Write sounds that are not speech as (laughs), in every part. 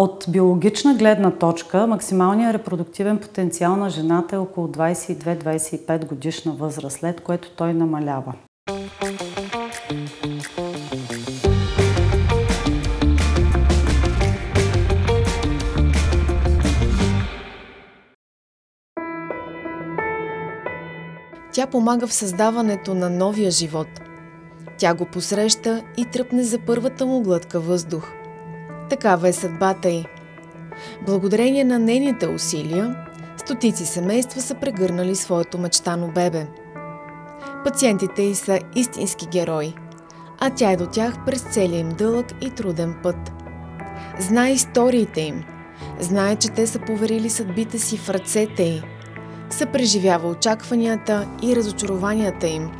от биологична гледна точка, максималният репродуктивен потенциал на жената е около 22-25 годишна възраст, след което той намалява. Тя помага в създаването на новия живот. Тя го посреща и тръпне за първата му глътка въздух. Такава е съдбата й. Благодарение на нейните усилия, стотици семейства са прегърнали своето мечтано бебе. Пациентите й са истински герои, а тя е до тях през целия им дълъг и труден път. Знае историите им, знае, че те са поверили съдбите си в ръцете й – съпреживява очакванията и разочарованията им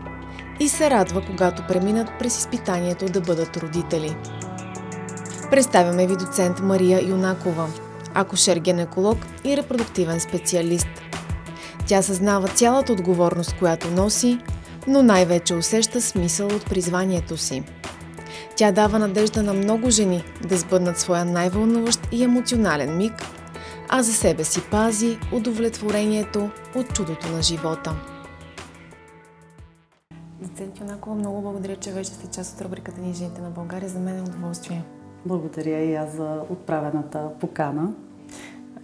и се радва, когато преминат през изпитанието да бъдат родители. Представяме ви доцент Мария Юнакова, акушер-гинеколог и репродуктивен специалист. Тя съзнава цялата отговорност, която носи, но най-вече усеща смисъл от призванието си. Тя дава надежда на много жени да сбъднат своя най-вълнуващ и емоционален миг – а за себе си пази удовлетворението от чудото на живота. Доцент Юнакова, много благодаря, че вече сте част от рубриката ни Жените на България. За мен е удоволствие. Благодаря и аз за отправената покана.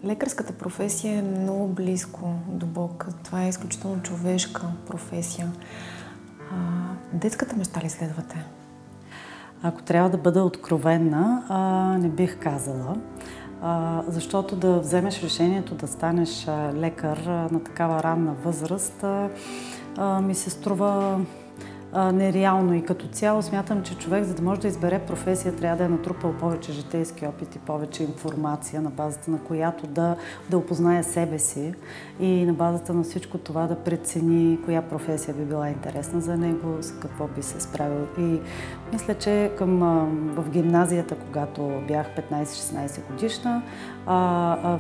Лекарската професия е много близко до Бог. Това е изключително човешка професия. А, детската мечта ли следвате? Ако трябва да бъда откровенна, а, не бих казала защото да вземеш решението да станеш лекар на такава ранна възраст ми се струва нереално и като цяло смятам, че човек, за да може да избере професия, трябва да е натрупал повече житейски опит и повече информация, на базата на която да, да опознае себе си и на базата на всичко това да прецени коя професия би била интересна за него, с какво би се справил. И мисля, че към, в гимназията, когато бях 15-16 годишна,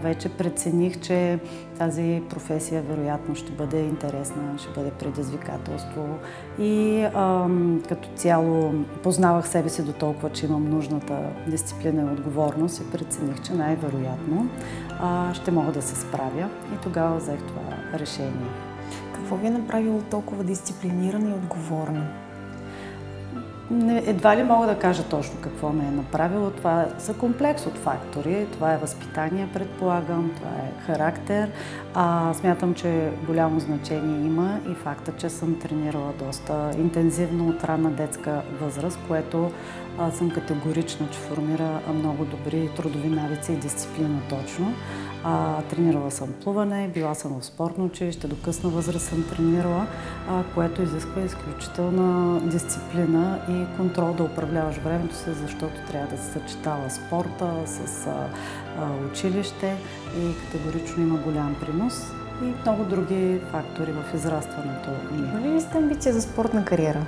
вече прецених, че тази професия вероятно ще бъде интересна, ще бъде предизвикателство и като цяло познавах себе си до толкова, че имам нужната дисциплина и отговорност и прецених, че най-вероятно ще мога да се справя и тогава взех това решение. Какво ви е направило толкова дисциплинирана и отговорна? Не, едва ли мога да кажа точно какво ме е направило. Това са комплекс от фактори. Това е възпитание, предполагам, това е характер. А, смятам, че голямо значение има и факта, че съм тренирала доста интензивно от ранна детска възраст, което а, съм категорична, че формира много добри трудови навици и дисциплина точно. А, тренирала съм плуване, била съм в спортно училище, до късна възраст съм тренирала, а, което изисква изключителна дисциплина и контрол да управляваш времето си, защото трябва да се съчетава спорта с а, училище и категорично има голям принос и много други фактори в израстването ми. Има ли сте амбиция за спортна кариера?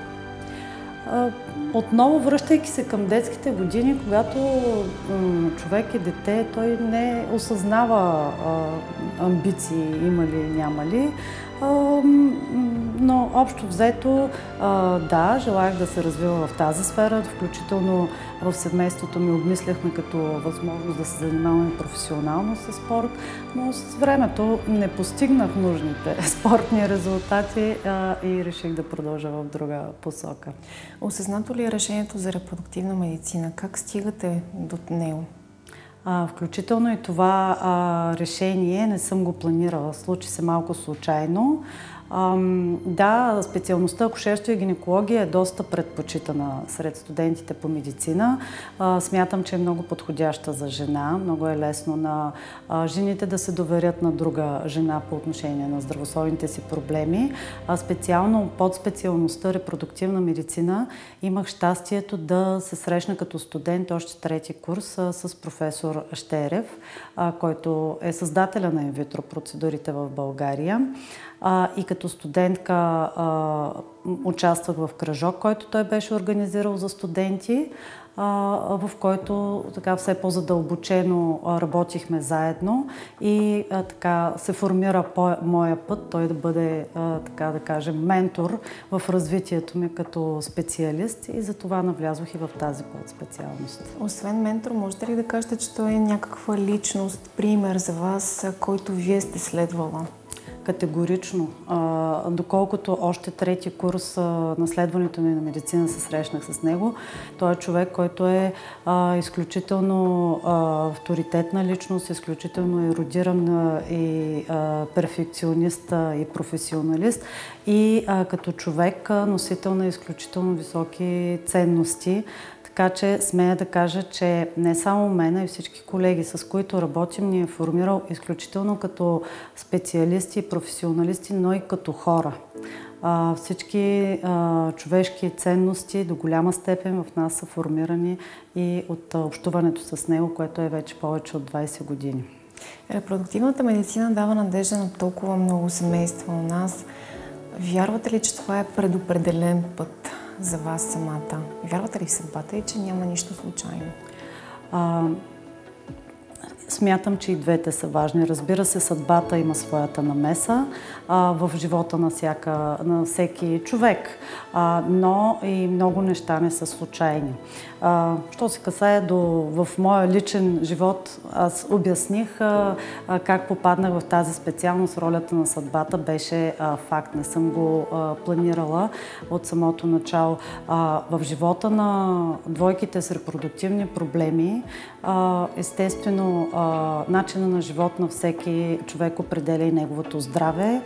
Отново, връщайки се към детските години, когато човек е дете, той не осъзнава амбиции има ли, няма ли. Но общо взето, да, желаях да се развива в тази сфера, включително в семейството ми обмисляхме като възможност да се занимаваме професионално с спорт, но с времето не постигнах нужните (laughs) спортни резултати и реших да продължа в друга посока. Осъзнато ли е решението за репродуктивна медицина? Как стигате до него? А, включително и това а, решение не съм го планирала. Случи се малко случайно. Да, специалността акушерство и гинекология е доста предпочитана сред студентите по медицина. Смятам, че е много подходяща за жена. Много е лесно на жените да се доверят на друга жена по отношение на здравословните си проблеми. Специално под специалността репродуктивна медицина имах щастието да се срещна като студент още трети курс с професор Щерев, който е създателя на инвитро процедурите в България. А, и като студентка а, участвах в кръжок, който той беше организирал за студенти. в който така все по-задълбочено работихме заедно и така се формира по моя път, той да бъде, така да кажем, ментор в развитието ми като специалист и за това навлязох и в тази подспециалност. Освен ментор, можете ли да кажете, че той е някаква личност, пример за вас, който вие сте следвала? Категорично. А, доколкото още трети курс а, наследването ми на медицина се срещнах с него, той е човек, който е а, изключително а, авторитетна личност, изключително еродиран и а, перфекционист а, и професионалист и а, като човек а, носител на изключително високи ценности, така че смея да кажа, че не само мен, а и всички колеги, с които работим, ни е формирал изключително като специалисти и професионалисти, но и като хора. А, всички а, човешки ценности до голяма степен в нас са формирани и от а, общуването с него, което е вече повече от 20 години. Репродуктивната медицина дава надежда на толкова много семейства у нас. Вярвате ли, че това е предопределен път? За вас самата? Вярвате ли в съдбата и че няма нищо случайно? А, Смятам, че и двете са важни. Разбира се, съдбата има своята намеса а, в живота на, всяка, на всеки човек, а, но и много неща не са случайни. А, що се касае до в моя личен живот, аз обясних а, а, как попаднах в тази специалност. Ролята на съдбата беше а, факт. Не съм го а, планирала от самото начало. А, в живота на двойките с репродуктивни проблеми, а, естествено, начина на живот на всеки човек определя и неговото здраве,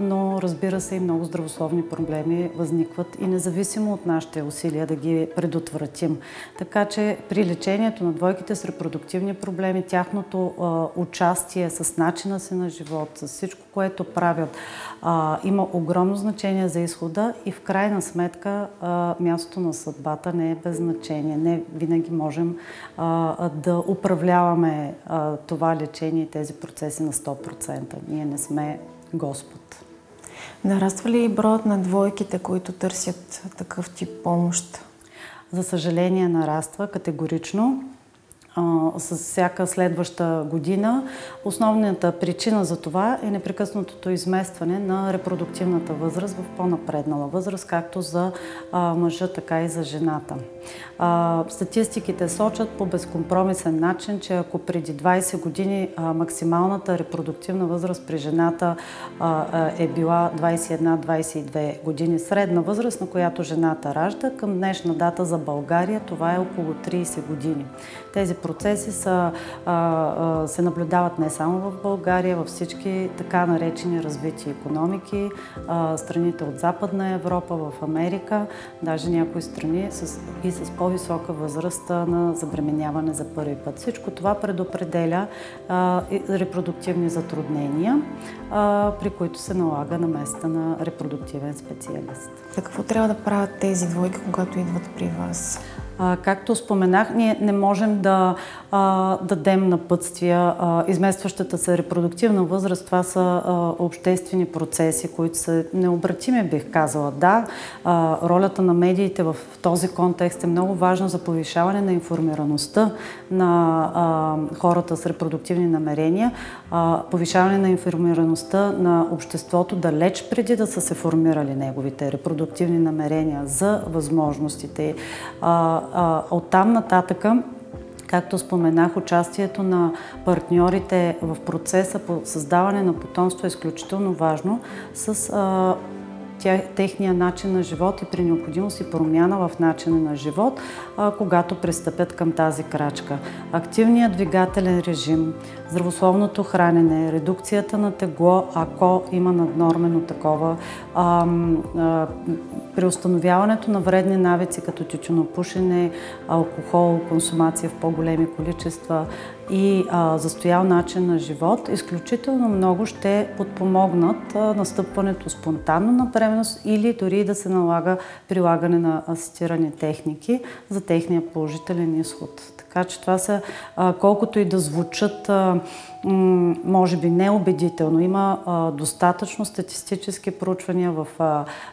но разбира се и много здравословни проблеми възникват и независимо от нашите усилия да ги предотвратим. Така че при лечението на двойките с репродуктивни проблеми, тяхното участие с начина си на живот, с всичко, което правят, има огромно значение за изхода и в крайна сметка мястото на съдбата не е без значение. Не винаги можем да управляваме това лечение и тези процеси на 100%. Ние не сме Господ. Нараства ли броят на двойките, които търсят такъв тип помощ? За съжаление нараства категорично с всяка следваща година. Основната причина за това е непрекъснатото изместване на репродуктивната възраст в по-напреднала възраст, както за мъжа, така и за жената. Статистиките сочат по безкомпромисен начин, че ако преди 20 години максималната репродуктивна възраст при жената е била 21-22 години средна възраст, на която жената ражда, към днешна дата за България това е около 30 години. Тези процеси са, се наблюдават не само в България, във всички така наречени развити економики, страните от Западна Европа, в Америка, даже някои страни с, и с по-висока възраст на забременяване за първи път. Всичко това предопределя репродуктивни затруднения, при които се налага на места на репродуктивен специалист. Какво трябва да правят тези двойки, когато идват при вас? Както споменах, ние не можем да а, дадем напътствия. А, изместващата се репродуктивна възраст, това са а, обществени процеси, които са необратими, бих казала. Да, а, ролята на медиите в този контекст е много важна за повишаване на информираността на а, хората с репродуктивни намерения, а, повишаване на информираността на обществото далеч преди да са се формирали неговите репродуктивни намерения за възможностите. А, а, оттам нататъка Както споменах, участието на партньорите в процеса по създаване на потомство е изключително важно с а, техния начин на живот и при необходимост и промяна в начина на живот, когато пристъпят към тази крачка. Активният двигателен режим, здравословното хранене, редукцията на тегло, ако има наднормено такова, при установяването на вредни навици, като тютюнопушене, алкохол, консумация в по-големи количества, и а, застоял начин на живот, изключително много ще подпомогнат а, настъпването спонтанно на бременност или дори да се налага прилагане на асистирани техники за техния положителен изход. Така че това са, колкото и да звучат може би неубедително. Има достатъчно статистически проучвания в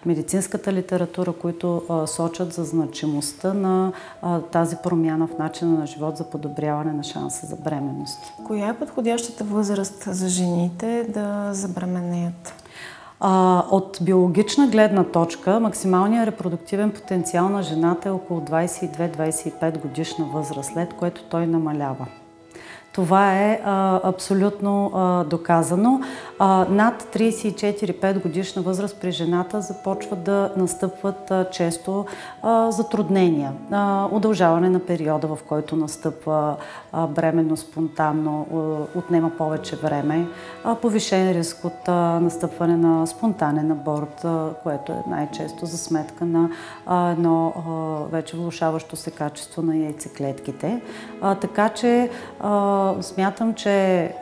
медицинската литература, които сочат за значимостта на тази промяна в начина на живот за подобряване на шанса за бременност. Коя е подходящата възраст за жените да забременеят? От биологична гледна точка, максималният репродуктивен потенциал на жената е около 22-25 годишна възраст, след което той намалява. Това е а, абсолютно а, доказано. А, над 34-5 годишна възраст при жената започват да настъпват а, често а, затруднения. А, удължаване на периода, в който настъпва а, бременно спонтанно, а, отнема повече време, а, повишен риск от а, настъпване на спонтанен аборт, а, което е най-често за сметка на а, едно а, вече влушаващо се качество на яйцеклетките. А, така че а, смятам, че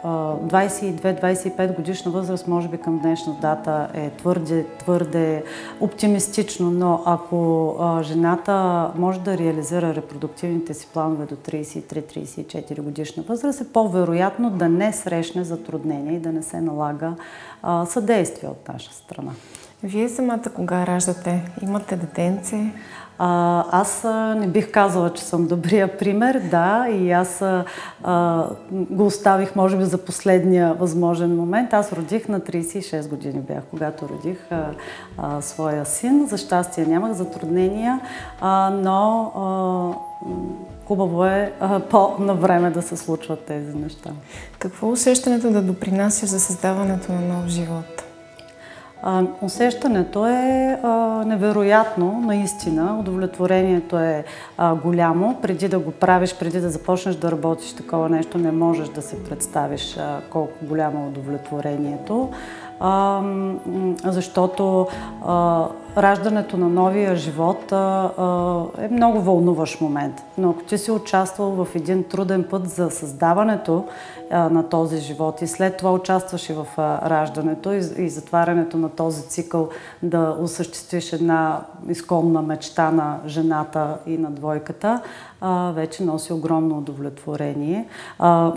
22-25 годишна възраст, може би към днешна дата е твърде, твърде оптимистично, но ако жената може да реализира репродуктивните си планове до 33-34 годишна възраст, е по-вероятно да не срещне затруднения и да не се налага съдействие от наша страна. Вие самата кога раждате? Имате детенце? А, аз не бих казала, че съм добрия пример, да, и аз а, го оставих, може би, за последния възможен момент. Аз родих на 36 години бях, когато родих а, а, своя син. За щастие нямах затруднения, а, но а, хубаво е по-на време да се случват тези неща. Какво усещането да допринася за създаването на нов живот? А, усещането е а, невероятно, наистина. Удовлетворението е а, голямо. Преди да го правиш, преди да започнеш да работиш такова нещо, не можеш да се представиш а, колко голямо е удовлетворението. Защото раждането на новия живот е много вълнуващ момент. Но ако ти си участвал в един труден път за създаването на този живот и след това участваш и в раждането и, затварянето на този цикъл да осъществиш една изконна мечта на жената и на двойката, вече носи огромно удовлетворение.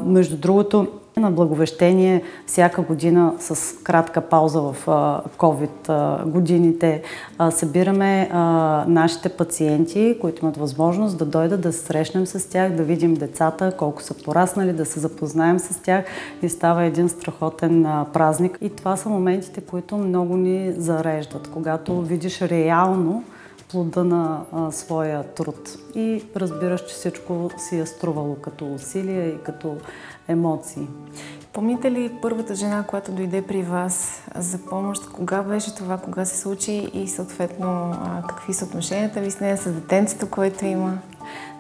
Между другото, на благовещение всяка година с кратка пауза в COVID годините събираме нашите пациенти, които имат възможност да дойдат да се срещнем с тях, да видим децата, колко са пораснали, да се запознаем с тях и става един страхотен празник. И това са моментите, които много ни зареждат, когато видиш реално плода на а, своя труд. И разбираш, че всичко си е струвало като усилия и като емоции. Помните ли първата жена, която дойде при вас за помощ? Кога беше това? Кога се случи? И съответно, какви са отношенията ви с нея, с детенцето, което има?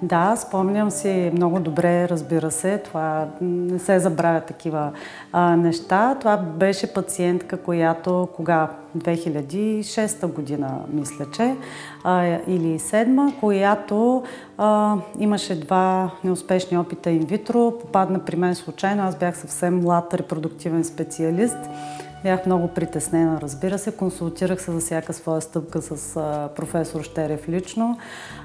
Да, спомням си много добре, разбира се. Това не се забравя такива а, неща. Това беше пациентка, която кога 2006 година, мисля, че, а, или 2007, която а, имаше два неуспешни опита инвитро, попадна при мен случайно. Аз бях съвсем млад репродуктивен специалист. Бях много притеснена, разбира се. Консултирах се за всяка своя стъпка с професор Штерев лично.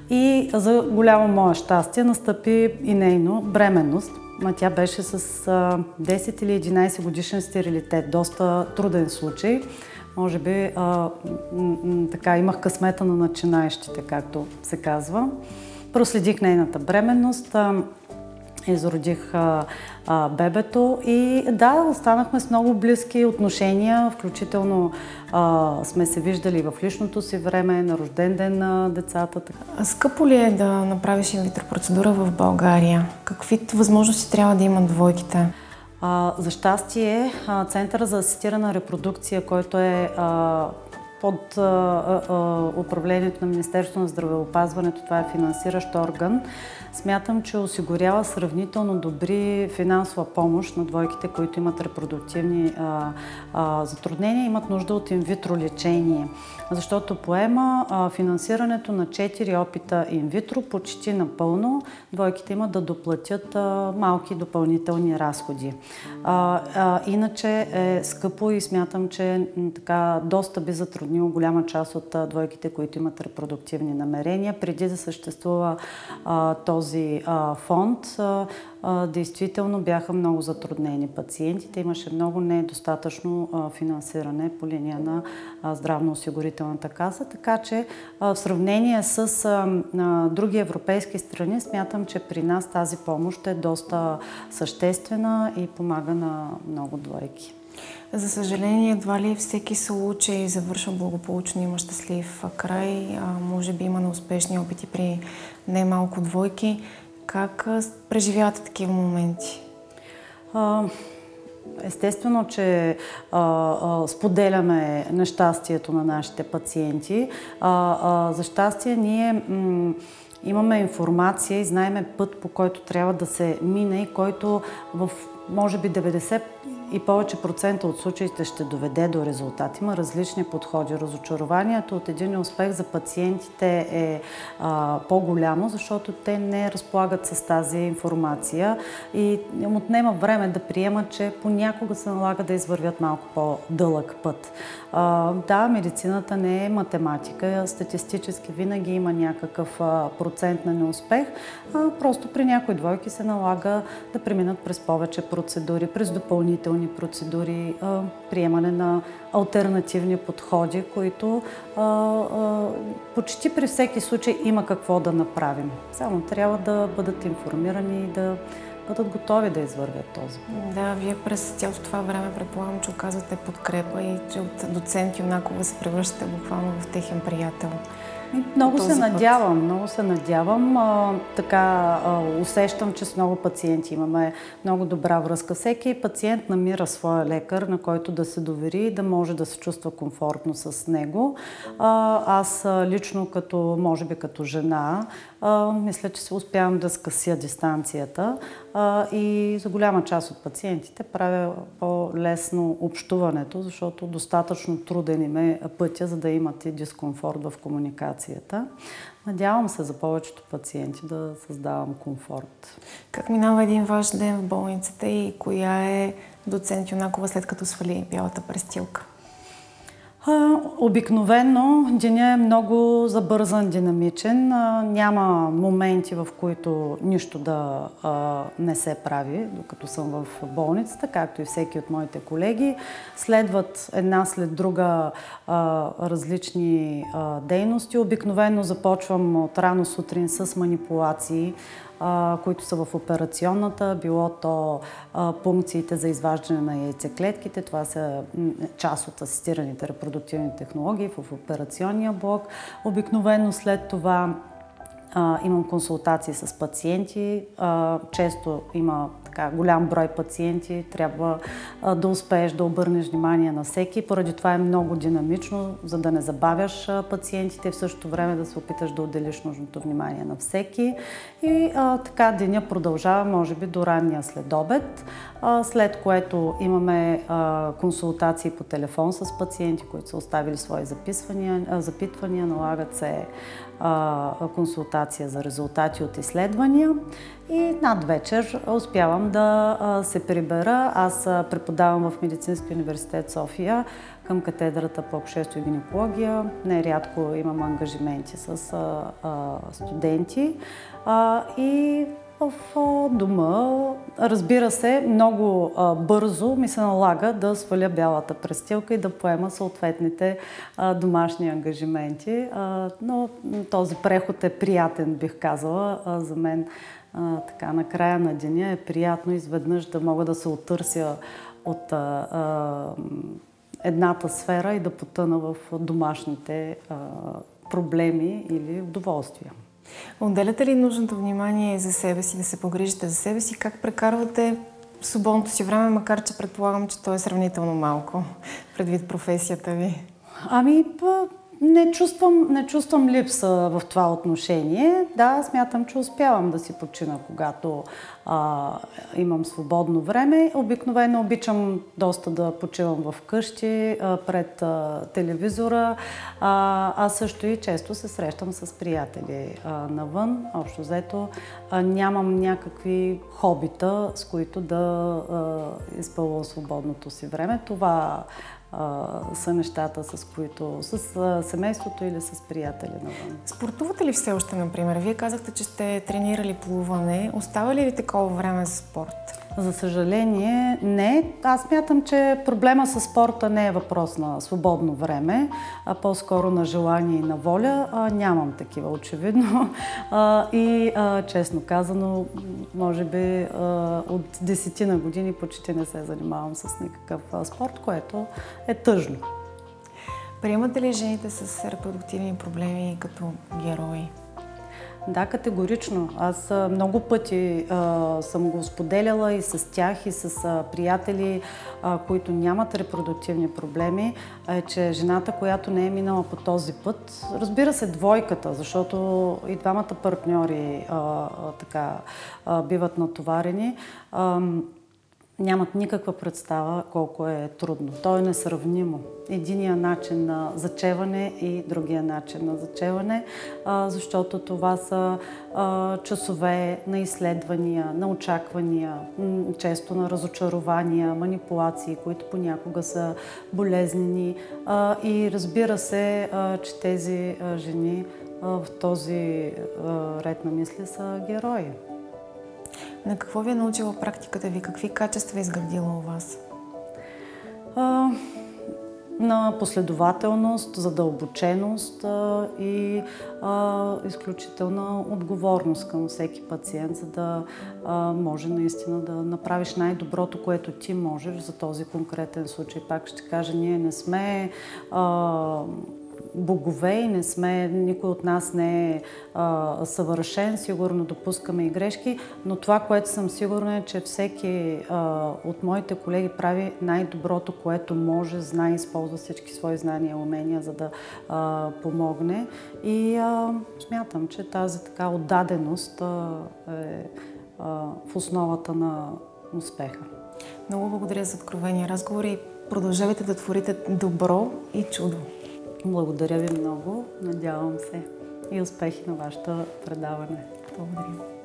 И за голямо мое щастие настъпи и нейно бременност. Ма тя беше с а, 10 или 11 годишен стерилитет. Доста труден случай. Може би а, така имах късмета на начинаещите, както се казва. Проследих нейната бременност. Изродих а, а, бебето и да, останахме с много близки отношения, включително а, сме се виждали в личното си време, на рожден ден на децата. Скъпо ли е да направиш инвитро процедура в България? Какви възможности трябва да имат двойките? А, за щастие, Центъра за асистирана репродукция, който е а, под а, а, управлението на Министерството на здравеопазването, това е финансиращ орган, смятам, че осигурява сравнително добри финансова помощ на двойките, които имат репродуктивни а, а, затруднения, имат нужда от инвитро лечение. Защото поема а, финансирането на 4 опита инвитро почти напълно. Двойките имат да доплатят а, малки допълнителни разходи. А, а, иначе е скъпо и смятам, че така доста би затруднено сравнимо голяма част от двойките, които имат репродуктивни намерения. Преди да съществува а, този а, фонд, а, действително бяха много затруднени пациентите. Имаше много недостатъчно финансиране по линия на здравноосигурителната каса, така че в сравнение с други европейски страни, смятам, че при нас тази помощ е доста съществена и помага на много двойки. За съжаление, едва ли всеки случай завършва благополучно, има щастлив край. А, може би има неуспешни опити при немалко двойки. Как преживявате такива моменти? А, естествено, че а, а, споделяме нещастието на нашите пациенти. А, за щастие ние имаме информация и знаеме път, по който трябва да се мине и който в може би 90 и повече процента от случаите ще доведе до резултат. Има различни подходи. Разочарованието от един успех за пациентите е по-голямо, защото те не разполагат с тази информация и им отнема време да приемат, че понякога се налага да извървят малко по-дълъг път. А, да, медицината не е математика. Статистически винаги има някакъв процент на неуспех. А, просто при някои двойки се налага да преминат през повече процедури, през допълнителни процедури, а, приемане на альтернативни подходи, които почти при всеки случай има какво да направим. Само трябва да бъдат информирани и да бъдат готови да извървят този път. Да, вие през цялото това време предполагам, че оказвате подкрепа и че от доцент Юнакова се превръщате буквално в техен приятел. Много се надявам, път. много се надявам. А, така а, усещам, че с много пациенти имаме много добра връзка. Всеки пациент намира своя лекар, на който да се довери и да може да се чувства комфортно с него. А, аз лично, като, може би като жена, а, мисля, че се успявам да скъся дистанцията а, и за голяма част от пациентите правя по-лесно общуването, защото достатъчно труден им е пътя, за да имат и дискомфорт в комуникацията. Надявам се за повечето пациенти да създавам комфорт. Как минава един ваш ден в болницата и коя е доцент Юнакова след като свали бялата престилка? Обикновено деня е много забързан, динамичен. Няма моменти, в които нищо да не се прави, докато съм в болницата, както и всеки от моите колеги. Следват една след друга различни дейности. Обикновено започвам от рано сутрин с манипулации, които са в операционната, било то пункциите за изваждане на яйцеклетките, това са част от асистираните репродуктивни технологии в операционния блок. Обикновено след това а, имам консултации с пациенти. А, често има така голям брой пациенти, трябва а, да успееш да обърнеш внимание на всеки. Поради това е много динамично, за да не забавяш а, пациентите, в същото време да се опиташ да отделиш нужното внимание на всеки. И а, така деня продължава, може би, до ранния следобед, след което имаме консултации по телефон с пациенти, които са оставили свои запитвания, налагат се консултация за резултати от изследвания и над вечер успявам да се прибера. Аз преподавам в Медицински университет София към катедрата по акушерство и гинекология. Нерядко имам ангажименти с студенти и в дома. Разбира се, много бързо ми се налага да сваля бялата престилка и да поема съответните домашни ангажименти. Но този преход е приятен, бих казала. За мен така, на края на деня е приятно изведнъж да мога да се отърся от едната сфера и да потъна в домашните проблеми или удоволствия. Отделяте ли нужното внимание за себе си, да се погрижите за себе си? Как прекарвате свободното си време, макар че предполагам, че то е сравнително малко, предвид професията ви? Ами, не чувствам, не чувствам липса в това отношение. Да, смятам, че успявам да си почина, когато а, имам свободно време. Обикновено обичам доста да почивам в къщи, а, пред а, телевизора, а, а също и често се срещам с приятели а, навън. Общо взето а, нямам някакви хобита, с които да а, изпълвам свободното си време. Това са нещата, с които с семейството или с приятели навън. Спортувате ли все още, например? Вие казахте, че сте тренирали плуване. Остава ли ви такова време за спорт? За съжаление, не. Аз мятам, че проблема с спорта не е въпрос на свободно време, а по-скоро на желание и на воля. А, нямам такива, очевидно. (laughs) А, и а, честно казано, може би а, от десетина години почти не се занимавам с никакъв а, спорт, което е тъжно. Приемате ли жените с репродуктивни проблеми като герои? Да, категорично. Аз много пъти а, съм го споделяла и с тях, и с а, приятели, а, които нямат репродуктивни проблеми, е, че жената, която не е минала по този път, разбира се, двойката, защото и двамата партньори така биват натоварени. Нямат никаква представа колко е трудно. То е несравнимо. Единия начин на зачеване и другия начин на зачеване, защото това са часове на изследвания, на очаквания, често на разочарования, манипулации, които понякога са болезнени. И разбира се, че тези жени в този ред на мисли са герои. На какво ви е научила практиката ви? Какви качества е изградила у вас? А, на последователност, задълбоченост а, и а, изключителна отговорност към всеки пациент, за да а, може наистина да направиш най-доброто, което ти можеш за този конкретен случай. Пак ще кажа, ние не сме а, богове и не сме, никой от нас не е а, съвършен, сигурно допускаме и грешки, но това, което съм сигурна е, че всеки а, от моите колеги прави най-доброто, което може, знае, използва всички свои знания и умения, за да а, помогне. И а, смятам, че тази така отдаденост а, е а, в основата на успеха. Много благодаря за откровения разговор и продължавайте да творите добро и чудо. Благодаря ви много. Надявам се и успехи на вашето предаване. Благодаря.